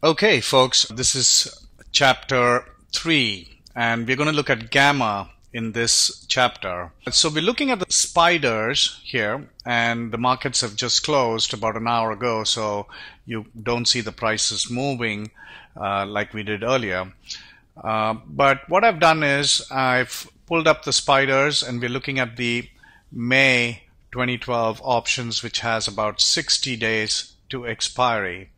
Okay, folks, this is chapter 3, and we're going to look at gamma in this chapter. So we're looking at the spiders here, and the markets have just closed about an hour ago, so you don't see the prices moving uh, like we did earlier. Uh, but what I've done is I've pulled up the spiders, and we're looking at the May 2012 options, which has about 60 days to expiry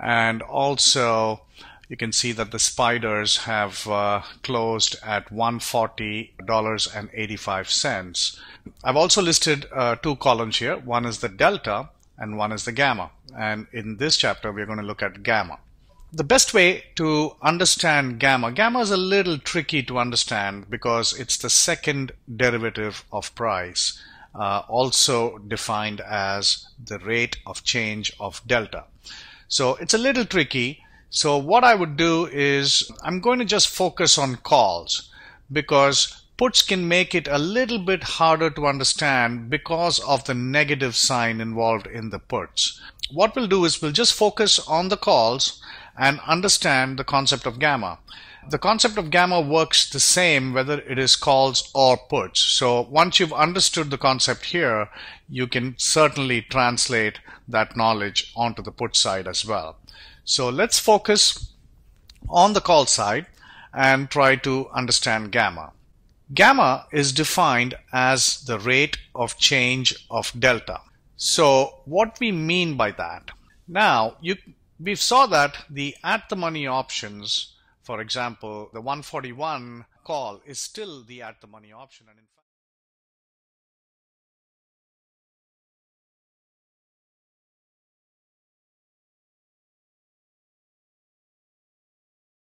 and also you can see that the spiders have uh, closed at $140.85. I've also listed uh, two columns here. One is the delta and one is the gamma. And in this chapter, we're going to look at gamma. The best way to understand gamma, gamma is a little tricky to understand because it's the second derivative of price, uh, also defined as the rate of change of delta. So it's a little tricky. So what I would do is I'm going to just focus on calls because puts can make it a little bit harder to understand because of the negative sign involved in the puts. What we'll do is we'll just focus on the calls and understand the concept of gamma. The concept of gamma works the same whether it is calls or puts. So once you've understood the concept here, you can certainly translate that knowledge onto the put side as well. So let's focus on the call side and try to understand gamma. Gamma is defined as the rate of change of delta. So what we mean by that? Now, you, we saw that the at the money options for example, the 141 call is still the at the money option. And in fact,